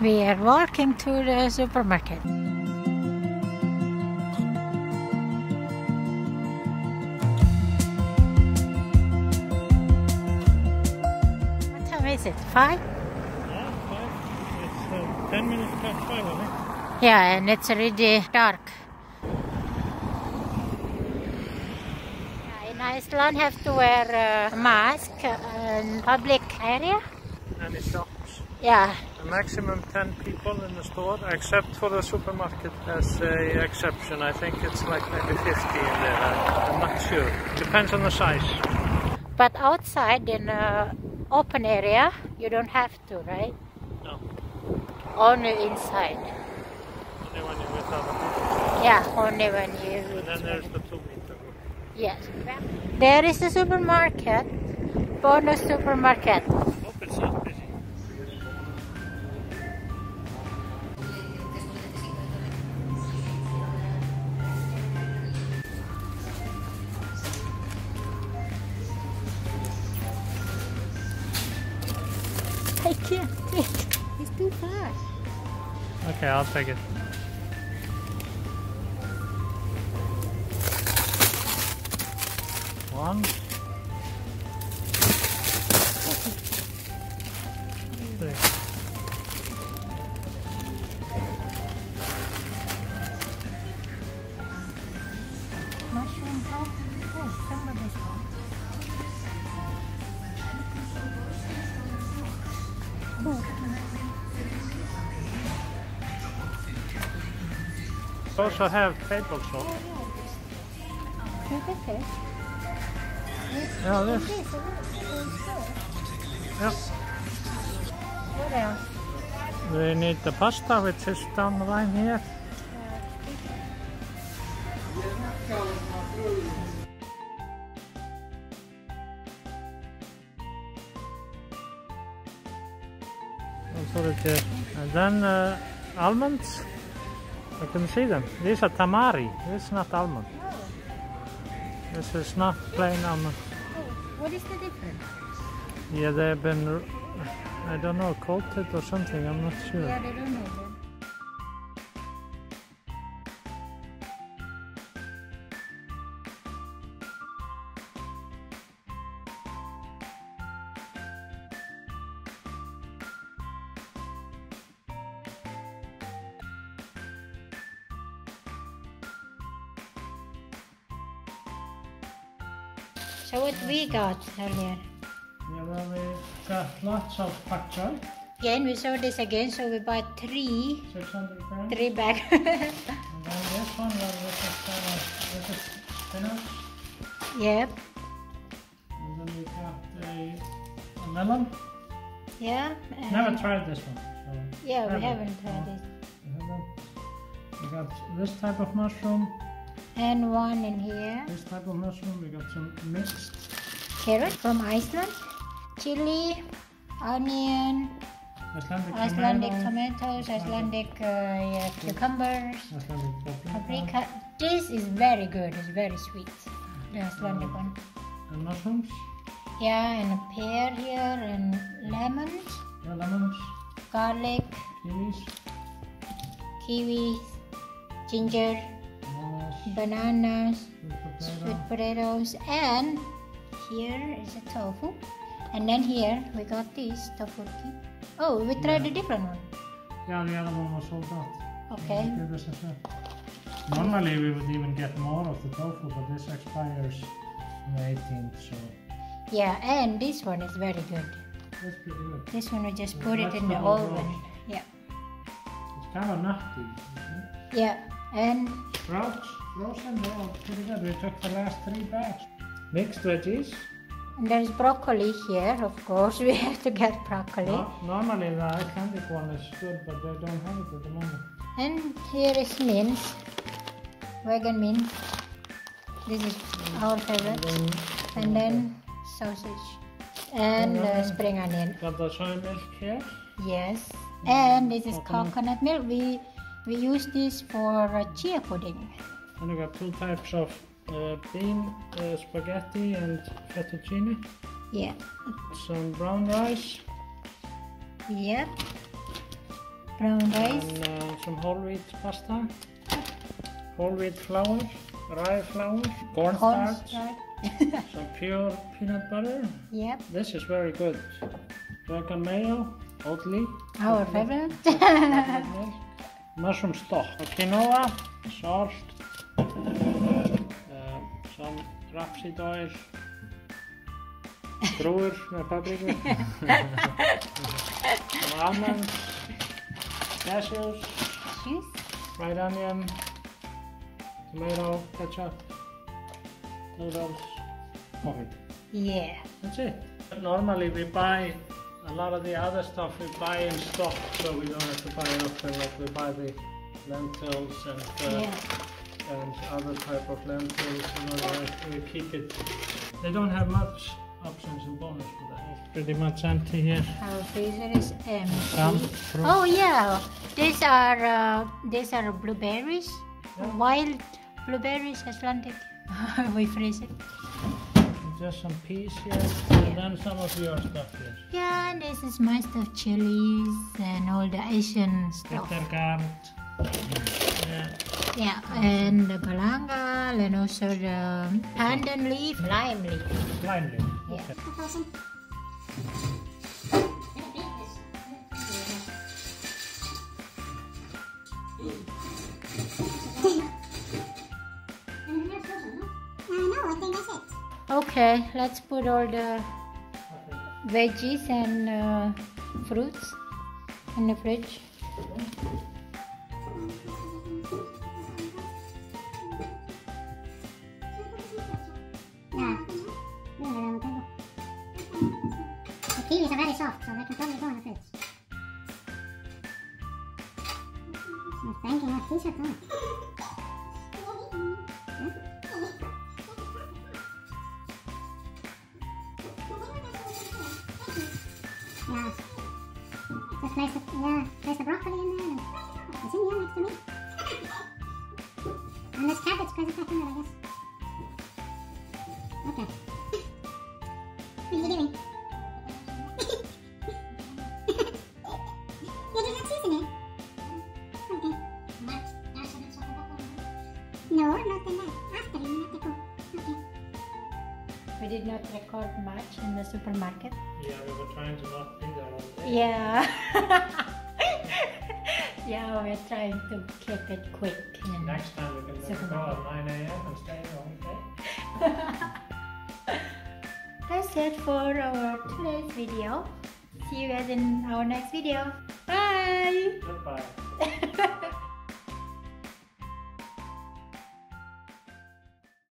We are walking to the supermarket. What time is it? Five? Yeah, five. It's uh, ten minutes past five, I think. Yeah, and it's already dark. Yeah, in Iceland, have to wear a mask in public area. Shops. Yeah, maximum 10 people in the store, except for the supermarket as a exception. I think it's like maybe 50 in there. I'm not sure. Depends on the size. but outside in a open area, you don't have to, right? No. Only inside. Only when you're with other people. Yeah, only when you. And then there's the two meter. Yes. There is a supermarket. Bonus supermarket. Can't. It's too far. Okay, I'll take it. One. Three. Mushroom tofu. Oh, somebody's. We also have table this. Yeah, this. Yeah. What else? We need the pasta, which is down the line here. And then uh, almonds. I can see them. These are tamari. This is not almond. This is not plain almond. Oh, what is the difference? Yeah, they've been, I don't know, coated or something. I'm not sure. Yeah, they don't know So what we got earlier? Yeah, well, we got lots of pak choy. Again, we saw this again, so we bought three, 600 grams. three bags. And then this one, well, this is kind of, this is spinach. yep, And then we got a, a melon. yeah. Never tried this one. So Yeah, we haven't tried it. We got this type of mushroom, And one in here. this type of mushroom. We got some mixed. Carrot from Iceland. Chili, onion, Icelandic, Icelandic tomato, tomatoes, Icelandic uh, yeah, cucumbers, Icelandic paprika, paprika. This is very good. It's very sweet. The Icelandic one. and mushrooms, Yeah, and a pear here, and lemons, yeah, lemons, garlic, kiwis, kiwis, ginger, bananas, bananas, sweet potatoes, and here is a tofu. And then here we got this tofu. Oh, we tried a different one. Yeah, the other one was sold out. Okay. Give this a shot. Normally we would even get more of the tofu, but this expires on the 18th, so Yeah, and this one is very good. that's pretty good. This one we just put it in the the oven. roast. Yeah. It's kind of nutty. Yeah, and Sprouts, frozen, they're pretty good. We took the last three bags. Mixed veggies. And there's broccoli here, of course. We have to get broccoli. No, normally the Icelandic one is good, but they don't have it at the moment. And here is mince, vegan mince. This is our favorite. Then And then sausage and uh, spring onion. got the soy milk here. Yes. And this is Coconut. coconut milk. We we use this for uh, chia pudding. And we got two types of uh, bean uh, spaghetti and fettuccine. Yeah. Some brown rice. Yep. Brown rice. and uh, some whole wheat pasta, whole wheat flour, rye flour, cornstarch, Cornstarch. some pure peanut butter. yep. This is very good. Vegan mayo, Oatly, Our favorite. Mushroom stock, quinoa, uh, some rapeseed oil, brúur með papriku, some almonds, cashews, Cheese. fried onion, tomato, ketchup, noodles, coffee. Yeah. That's it. Normally we buy a lot of the other stuff we buy in stock, so we don't have to buy often. Like we buy the lentils and uh, Yeah. and other type of lentils. You know, we, keep it. They don't have much options and bonus for that. It's pretty much empty here. Our freezer is empty. Some fruit. Oh yeah, these are uh, these are blueberries, Yeah. wild blueberries, Icelandic. we freeze it. Just some peas here, and then some of your stuff here. Yeah, and this is my stuff, chilies and all the Asian stuff. Bitter. Yeah. Yeah, and the galanga, and also the pandan leaf, lime leaf. Blindly. Yeah. Okay. Okay, let's put all the veggies and uh, fruits in the fridge. Yeah. The kiwis are very soft, so they can probably go in the fridge. Smells banking hot t-shirt on. Yeah. Just place the, yeah, place the broccoli in there and it's in here next to me. And there's cabbage, it back in there, I guess. We did not record much in the supermarket. Yeah, we were trying to not be there all day. Yeah. yeah, we're trying to keep it quick. Next time we can make a Super call at 9 a.m. and stay the whole day. That's it for our today's video. See you guys in our next video. Bye. Goodbye.